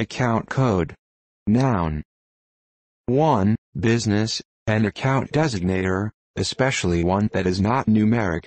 Account code. Noun. 1. Business, an account designator, especially one that is not numeric,